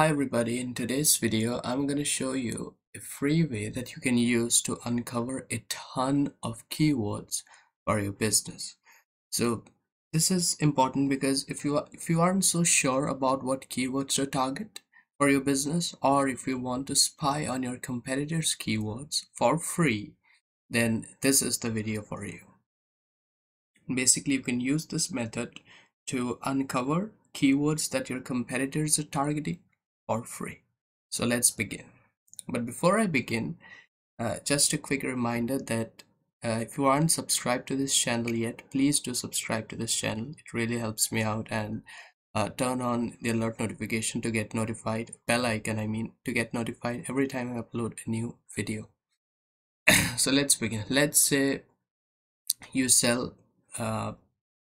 Hi everybody, in today's video I'm going to show you a free way that you can use to uncover a ton of keywords for your business. So this is important because if you if you aren't so sure about what keywords to target for your business or if you want to spy on your competitors keywords for free then this is the video for you. Basically you can use this method to uncover keywords that your competitors are targeting for free. So let's begin. But before I begin, uh, just a quick reminder that uh, if you aren't subscribed to this channel yet, please do subscribe to this channel. It really helps me out and uh, turn on the alert notification to get notified, bell icon I mean, to get notified every time I upload a new video. so let's begin. Let's say you sell uh,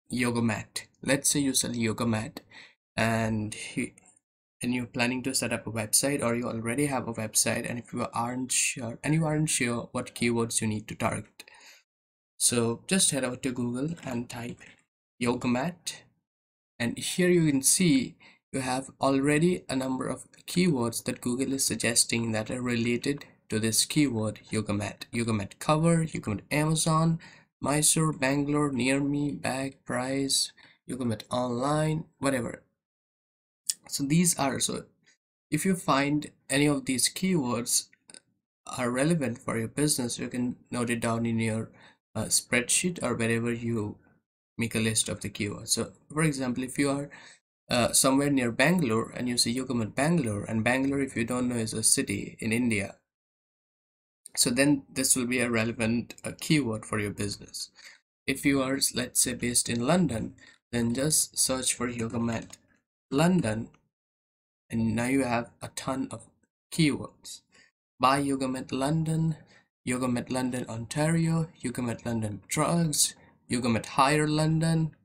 yoga mat. Let's say you sell yoga mat and and you're planning to set up a website or you already have a website and if you aren't sure and you aren't sure what keywords you need to target. So just head over to google and type yoga mat and here you can see you have already a number of keywords that google is suggesting that are related to this keyword yoga mat yoga mat cover yoga mat amazon mysore bangalore near me bag price yoga mat online whatever so these are so if you find any of these keywords are relevant for your business you can note it down in your uh, spreadsheet or wherever you make a list of the keywords. So for example if you are uh, somewhere near Bangalore and you see Yoga Mat Bangalore and Bangalore if you don't know is a city in India so then this will be a relevant uh, keyword for your business. If you are let's say based in London then just search for Yoga Mat London and now you have a ton of keywords. Buy yoga mat london yoga mat london ontario yoga mat london drugs yoga mat hire london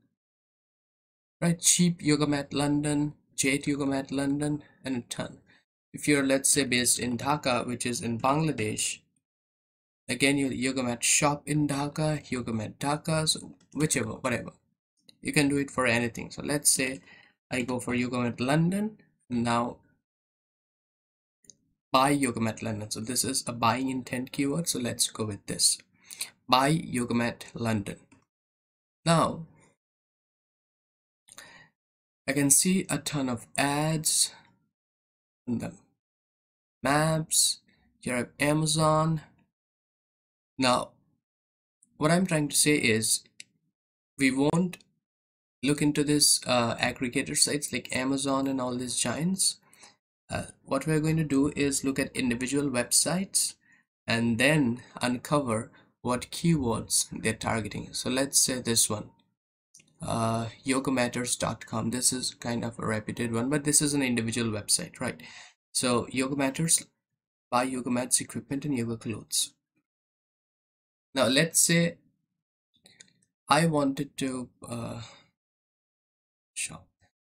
right? Cheap yoga mat london jade yoga mat london and a ton. If you're let's say based in dhaka which is in bangladesh again your yoga mat shop in dhaka yoga mat dhaka so whichever whatever. You can do it for anything. So let's say i go for yoga mat london now buy yoga mat london so this is a buying intent keyword. So let's go with this. Buy yoga mat london now i can see a ton of ads in the maps. Here have amazon. Now what i'm trying to say is we won't look into this uh, aggregator sites like Amazon and all these giants, uh, what we're going to do is look at individual websites and then uncover what keywords they're targeting. So let's say this one, uh, yogamatters.com. This is kind of a reputed one, but this is an individual website, right? So Yoga Matters buy yoga mats, equipment, and yoga clothes. Now let's say I wanted to uh, shop.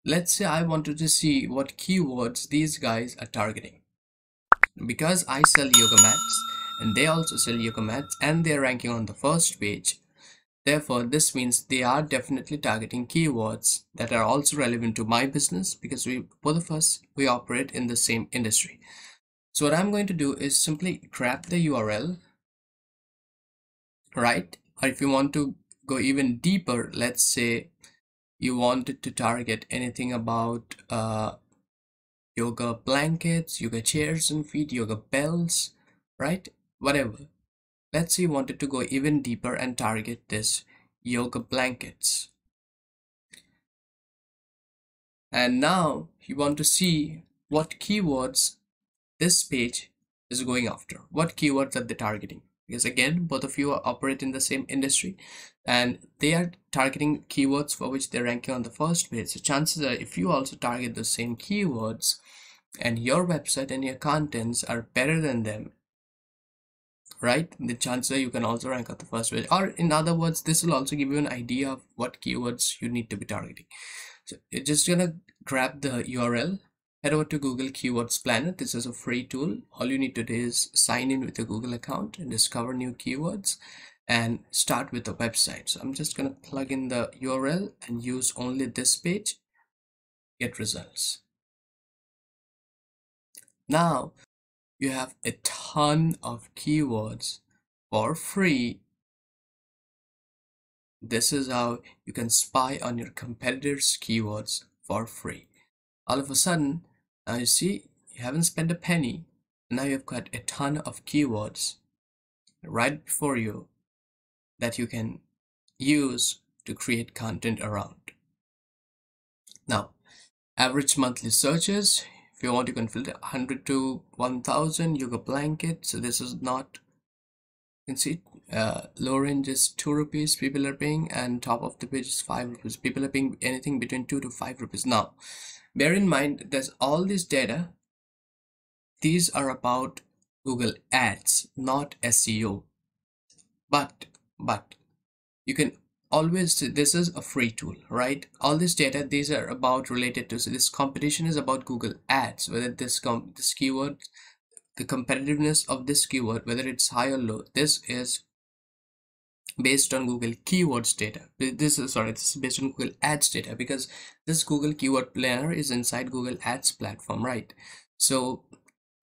Let's say I wanted to see what keywords these guys are targeting. Because I sell yoga mats and they also sell yoga mats and they're ranking on the first page. Therefore, this means they are definitely targeting keywords that are also relevant to my business because we both of us we operate in the same industry. So what I'm going to do is simply grab the URL, right? Or if you want to go even deeper, let's say you wanted to target anything about uh, yoga blankets, yoga chairs and feet, yoga bells, right? Whatever. Let's say you wanted to go even deeper and target this yoga blankets. And now you want to see what keywords this page is going after. What keywords are they targeting? Because again, both of you operate in the same industry and they are targeting keywords for which they're ranking on the first page so chances are if you also target the same keywords and your website and your contents are better than them right the chances are you can also rank on the first page or in other words this will also give you an idea of what keywords you need to be targeting. So you're just gonna grab the url head over to google keywords planner. This is a free tool. All you need to do is sign in with a google account and discover new keywords and start with the website. So I'm just going to plug in the URL and use only this page, get results. now you have a ton of keywords for free. This is how you can spy on your competitors keywords for free. All of a sudden now you see you haven't spent a penny. Now you've got a ton of keywords right before you that you can use to create content around. Now average monthly searches if you want you can filter 100 to 1000 yoga blanket so this is not you can see uh, low range is 2 rupees people are paying and top of the page is 5 rupees. People are paying anything between 2 to 5 rupees. Now bear in mind there's all this data. These are about google ads not seo but but you can always this is a free tool right? All this data these are about related to so this competition is about google ads whether this com this keyword the competitiveness of this keyword whether it's high or low this is based on google keywords data. This is sorry this is based on google ads data because this google keyword planner is inside google ads platform right? So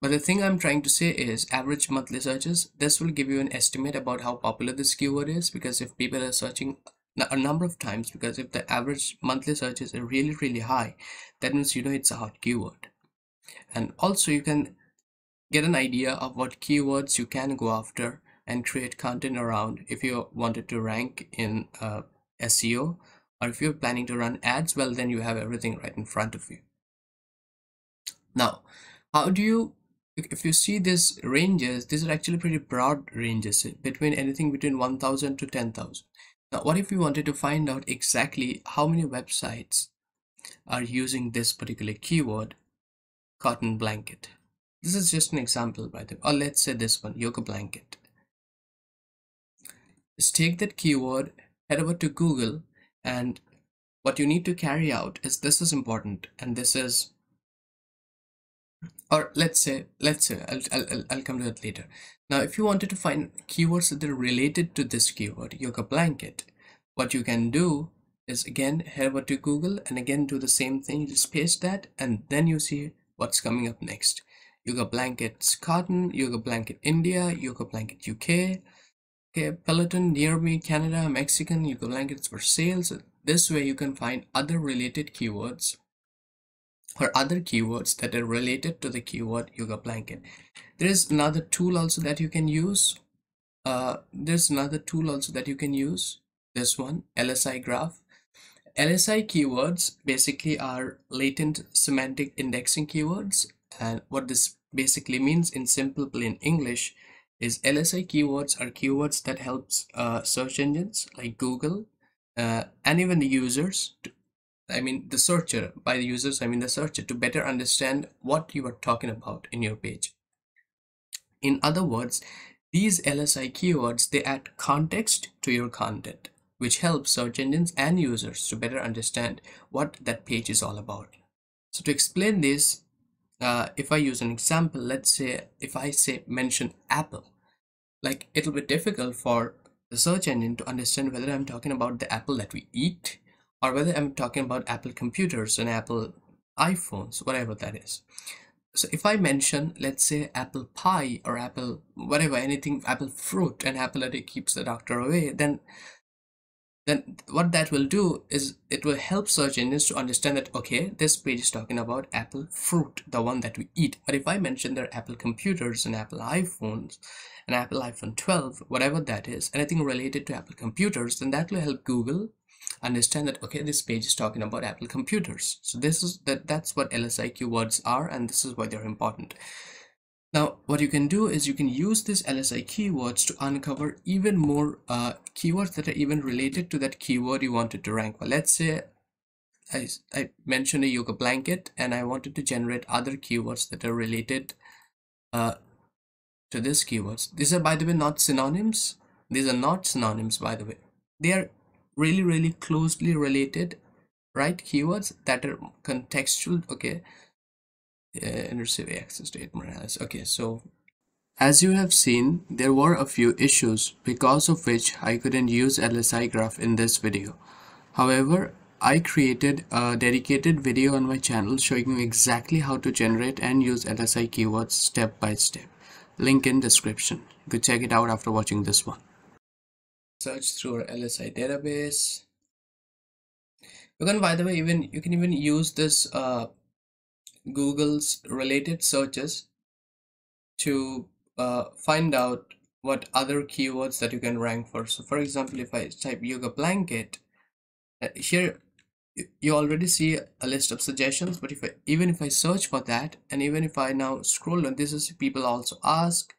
but the thing I'm trying to say is average monthly searches, this will give you an estimate about how popular this keyword is because if people are searching a number of times because if the average monthly searches are really really high that means you know it's a hot keyword. And also you can get an idea of what keywords you can go after and create content around if you wanted to rank in uh, SEO or if you're planning to run ads well then you have everything right in front of you now how do you if you see these ranges these are actually pretty broad ranges between anything between 1000 to 10000 now, what if you wanted to find out exactly how many websites are using this particular keyword, cotton blanket? This is just an example by the way, or let's say this one, yoga blanket. Just take that keyword, head over to Google, and what you need to carry out is this is important, and this is or let's say let's say I'll, I'll, I'll come to that later. Now if you wanted to find keywords that are related to this keyword yoga blanket what you can do is again head over to google and again do the same thing. You just paste that and then you see what's coming up next. Yoga blankets cotton yoga blanket india yoga blanket uk okay peloton near me canada mexican yoga blankets for sales. This way you can find other related keywords or other keywords that are related to the keyword yoga blanket. There is another tool also that you can use. Uh, there's another tool also that you can use. This one lsi graph. Lsi keywords basically are latent semantic indexing keywords. And what this basically means in simple plain english is lsi keywords are keywords that helps uh, search engines like google uh, and even the users to I mean the searcher by the users I mean the searcher to better understand what you are talking about in your page. In other words these LSI keywords they add context to your content which helps search engines and users to better understand what that page is all about. So to explain this uh, if I use an example let's say if I say mention Apple like it'll be difficult for the search engine to understand whether I'm talking about the apple that we eat or whether I'm talking about Apple computers and Apple iPhones, whatever that is. So if I mention, let's say Apple pie or Apple, whatever, anything, Apple fruit and Apple that keeps the doctor away, then then what that will do is it will help search engines to understand that okay this page is talking about apple fruit the one that we eat. But if i mention there are apple computers and apple iphones and apple iphone 12 whatever that is anything related to apple computers then that will help google understand that okay this page is talking about apple computers. So this is that that's what lsi keywords are and this is why they're important now what you can do is you can use this lsi keywords to uncover even more uh, keywords that are even related to that keyword you wanted to rank well let's say I, I mentioned a yoga blanket and I wanted to generate other keywords that are related uh, to this keywords. These are by the way not synonyms. These are not synonyms by the way. They are really really closely related right keywords that are contextual okay and receive access to it analysis okay so as you have seen there were a few issues because of which I couldn't use LSI graph in this video however I created a dedicated video on my channel showing you exactly how to generate and use LSI keywords step by step. Link in description. You could check it out after watching this one. Search through our LSI database. You can, by the way, even you can even use this uh, Google's related searches to uh, find out what other keywords that you can rank for. So for example, if I type yoga blanket, uh, here you already see a list of suggestions but if I, even if I search for that and even if I now scroll down this is people also ask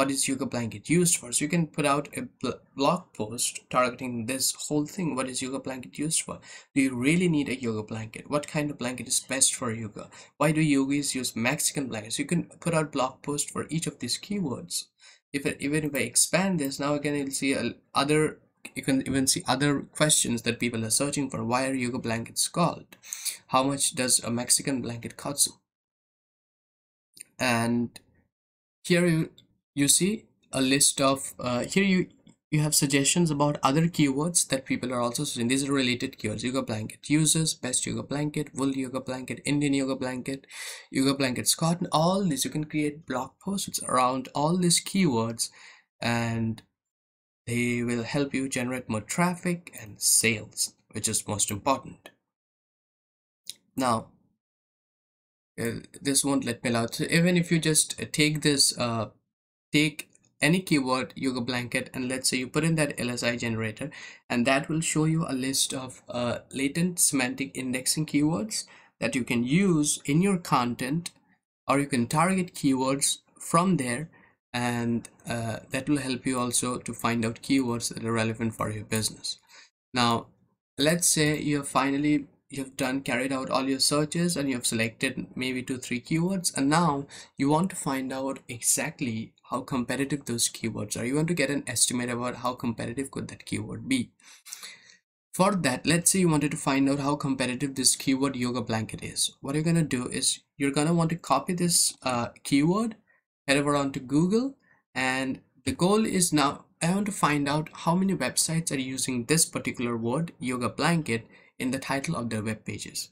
what is yoga blanket used for? So you can put out a blog post targeting this whole thing what is yoga blanket used for? Do you really need a yoga blanket? What kind of blanket is best for yoga why do yogis use mexican blankets? You can put out blog post for each of these keywords. If it, even if i expand this now again you'll see other you can even see other questions that people are searching for. Why are yoga blankets called? How much does a mexican blanket cost? And here you you see a list of uh, here you you have suggestions about other keywords that people are also searching these are related keywords yoga blanket users best yoga blanket wool yoga blanket indian yoga blanket yoga blanket cotton all these you can create blog posts around all these keywords and they will help you generate more traffic and sales, which is most important. Now, uh, this won't let me out. So even if you just take this, uh, take any keyword yoga blanket and let's say you put in that LSI generator and that will show you a list of uh, latent semantic indexing keywords that you can use in your content or you can target keywords from there and uh, that will help you also to find out keywords that are relevant for your business. Now let's say you have finally you've done carried out all your searches and you have selected maybe two three keywords and now you want to find out exactly how competitive those keywords are. You want to get an estimate about how competitive could that keyword be. For that let's say you wanted to find out how competitive this keyword yoga blanket is. What you're going to do is you're going to want to copy this uh, keyword head over onto Google and the goal is now I want to find out how many websites are using this particular word yoga blanket in the title of their web pages.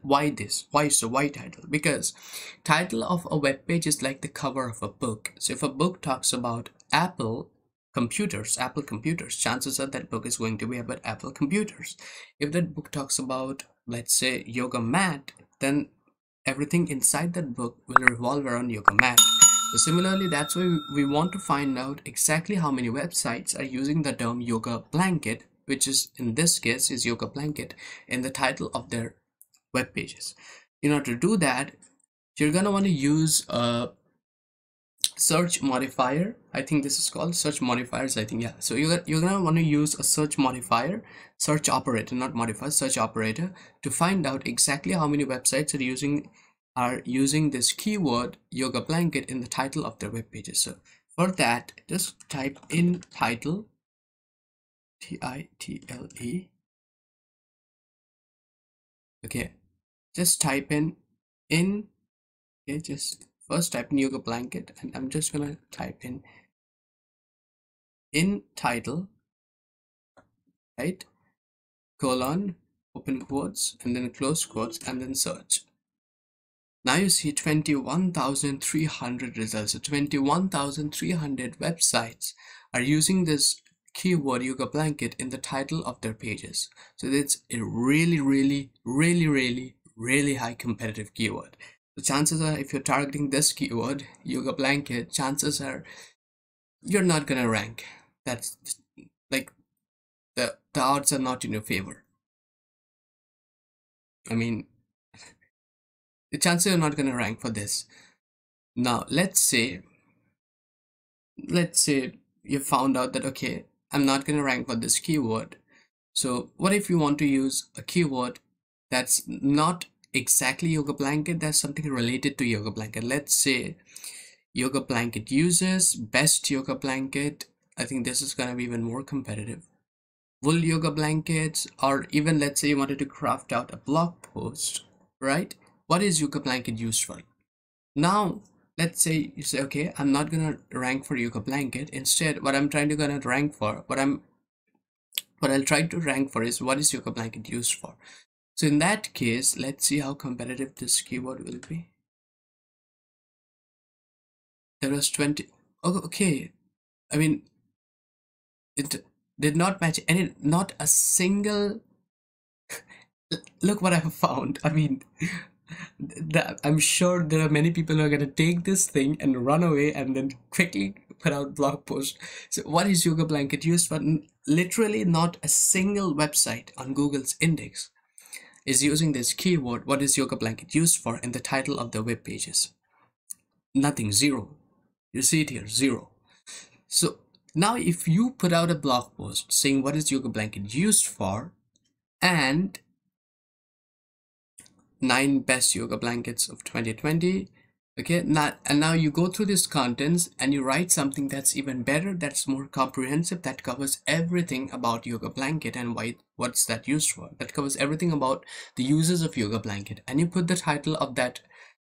Why this? Why so? Why title? Because title of a web page is like the cover of a book. So if a book talks about apple computers apple computers chances are that book is going to be about apple computers. If that book talks about let's say yoga mat then everything inside that book will revolve around yoga mat. So similarly that's why we want to find out exactly how many websites are using the term yoga blanket which is in this case is yoga blanket in the title of their web pages. In order to do that you're gonna want to use a search modifier. I think this is called search modifiers i think yeah. So you're, you're gonna want to use a search modifier search operator not modifier search operator to find out exactly how many websites are using are using this keyword yoga blanket in the title of their web pages. So for that just type in title t-i-t-l-e okay just type in in okay just first type in yoga blanket and I'm just gonna type in in title right colon open quotes and then close quotes and then search. Now you see 21,300 results. So 21,300 websites are using this keyword yoga blanket in the title of their pages. So it's a really really really really really high competitive keyword. The chances are if you're targeting this keyword yoga blanket chances are you're not gonna rank. That's like the the odds are not in your favor. I mean the chances are not gonna rank for this. Now let's say let's say you found out that okay i'm not gonna rank for this keyword. So what if you want to use a keyword that's not exactly yoga blanket there's something related to yoga blanket? Let's say yoga blanket users best yoga blanket. I think this is going to be even more competitive. Wool yoga blankets or even let's say you wanted to craft out a blog post right? What is yoga blanket used for? Now let's say you say okay i'm not gonna rank for yoga blanket instead what i'm trying to gonna rank for what i'm what I'll try to rank for is what is yoga blanket used for. So in that case, let's see how competitive this keyword will be. There was 20. Oh, okay. I mean, it did not match any, not a single. Look what I have found. I mean, I'm sure there are many people who are going to take this thing and run away and then quickly put out blog post. So what is yoga blanket used for? Literally not a single website on Google's index is using this keyword what is yoga blanket used for in the title of the web pages. Nothing, zero. You see it here, zero. So now if you put out a blog post saying what is yoga blanket used for and nine best yoga blankets of 2020 okay? Now and now you go through this contents and you write something that's even better that's more comprehensive that covers everything about yoga blanket and why what's that used for. That covers everything about the uses of yoga blanket. And you put the title of that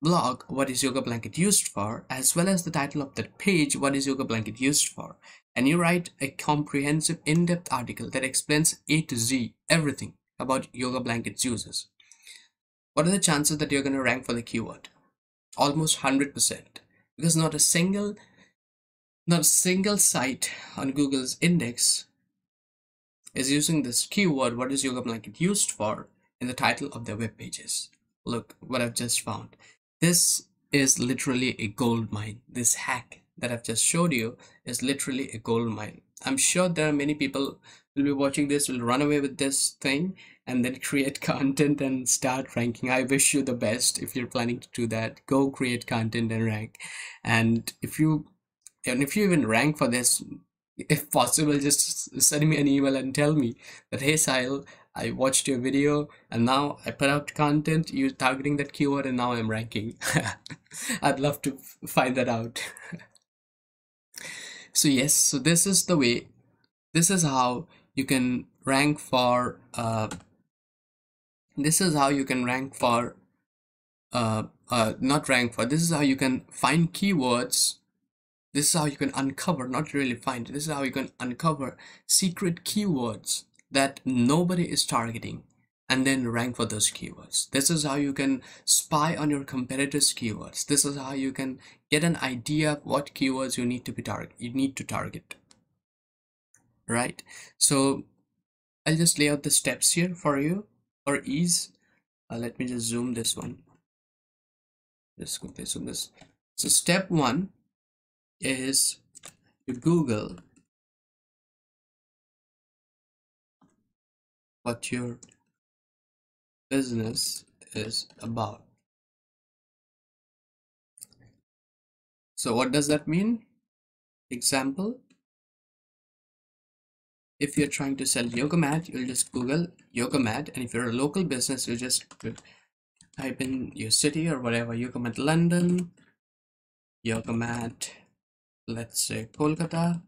blog what is yoga blanket used for as well as the title of that page what is yoga blanket used for. And you write a comprehensive in-depth article that explains a to z everything about yoga blankets uses what are the chances that you're going to rank for the keyword? Almost 100% because not a single not a single site on Google's index is using this keyword what is yoga blanket used for in the title of their web pages. Look what I've just found. This is literally a gold mine. This hack that I've just showed you is literally a gold mine. I'm sure there are many people will be watching this will run away with this thing and then create content and start ranking. I wish you the best if you're planning to do that. Go create content and rank. And if you and if you even rank for this if possible just send me an email and tell me that hey Sahil I watched your video and now I put out content. You targeting that keyword and now I'm ranking. I'd love to find that out. So yes so this is the way this is how you can rank for uh, this is how you can rank for uh, uh, not rank for this is how you can find keywords. This is how you can uncover not really find this is how you can uncover secret keywords that nobody is targeting and then rank for those keywords. This is how you can spy on your competitors keywords. This is how you can get an idea of what keywords you need to be target you need to target. Right? So i'll just lay out the steps here for you for ease. Uh, let me just zoom this one. Just quickly zoom this. So step one is to google what your business is about. So what does that mean? Example if you're trying to sell yoga mat you'll just google yoga mat and if you're a local business you just type in your city or whatever yoga mat london yoga mat let's say kolkata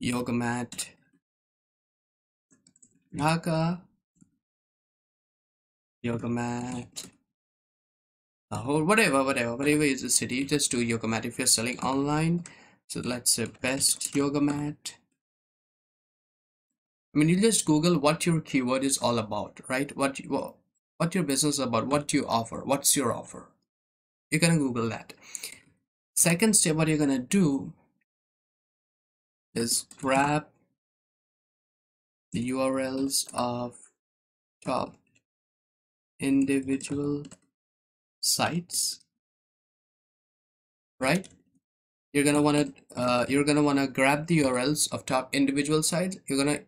yoga mat dhaka yoga mat or whatever whatever whatever is the city just do yoga mat. If you're selling online so let's say best yoga mat I mean, you just Google what your keyword is all about, right? What you, what your business is about, what you offer, what's your offer. You're gonna Google that. Second step, what you're gonna do is grab the URLs of top individual sites, right? You're gonna wanna uh, you're gonna wanna grab the URLs of top individual sites. You're gonna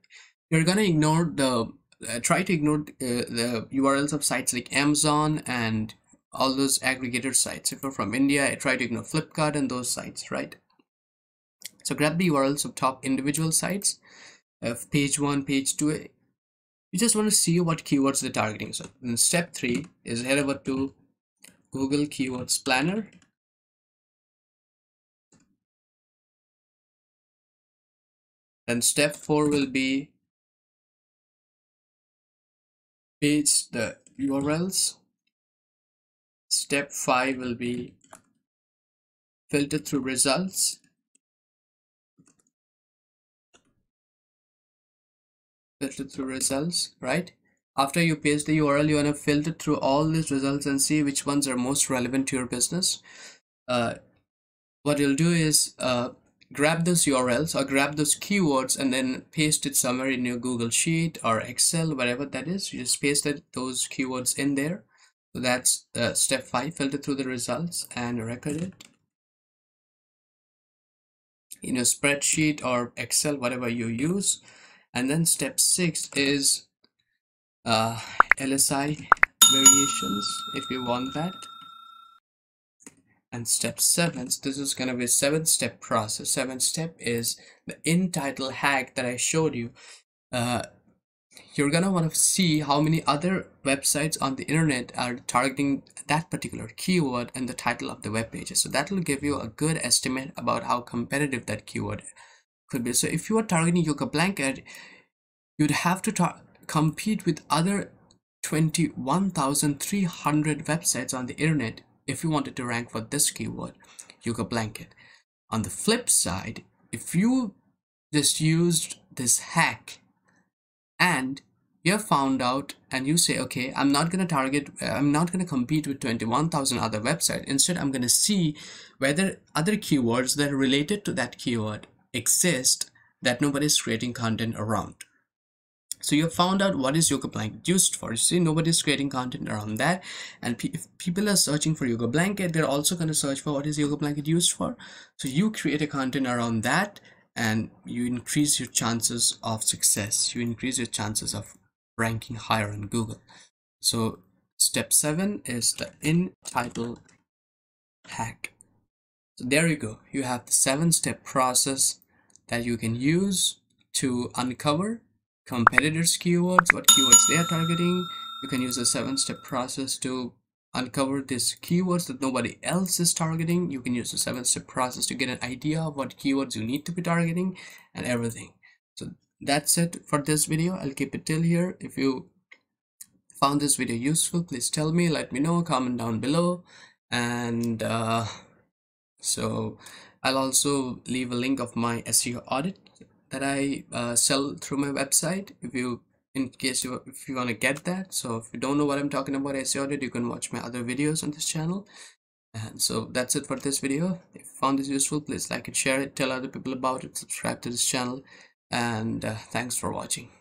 you're gonna ignore the uh, try to ignore uh, the urls of sites like amazon and all those aggregator sites. If you're from india i try to ignore flipkart and those sites right? So grab the urls of top individual sites. Of page one page two you just want to see what keywords they're targeting. So then step three is head over to google keywords planner. And step four will be paste the URLs. Step 5 will be filter through results. filter through results right after you paste the url you want to filter through all these results and see which ones are most relevant to your business uh, what you'll do is uh, grab those urls or grab those keywords and then paste it somewhere in your google sheet or excel whatever that is. You just paste it, those keywords in there. So that's uh, step five filter through the results and record it. In a spreadsheet or excel whatever you use. And then step six is uh, LSI variations if you want that and step seven. So this is going to be a seven step process. Seven step is the in title hack that I showed you. Uh, you're gonna want to see how many other websites on the internet are targeting that particular keyword and the title of the web pages. So that will give you a good estimate about how competitive that keyword could be. So if you are targeting yoga blanket you'd have to compete with other 21,300 websites on the internet if you wanted to rank for this keyword you yoga blanket. On the flip side if you just used this hack and you have found out and you say okay i'm not going to target i'm not going to compete with 21000 other websites. Instead i'm going to see whether other keywords that are related to that keyword exist that nobody is creating content around so you found out what is yoga blanket used for. You see nobody's creating content around that. And pe if people are searching for yoga blanket they're also going to search for what is yoga blanket used for. So you create a content around that and you increase your chances of success. You increase your chances of ranking higher on google. So step seven is the in title hack. So there you go. You have the seven step process that you can use to uncover competitors keywords what keywords they are targeting. You can use a seven step process to uncover these keywords that nobody else is targeting. You can use a seven step process to get an idea of what keywords you need to be targeting and everything. So that's it for this video. I'll keep it till here. If you found this video useful please tell me. Let me know. Comment down below. And uh, so i'll also leave a link of my seo audit that i uh, sell through my website. If you in case you if you want to get that so if you don't know what i'm talking about SEO audit you can watch my other videos on this channel. And so that's it for this video. If you found this useful please like it share it. Tell other people about it. Subscribe to this channel. And uh, thanks for watching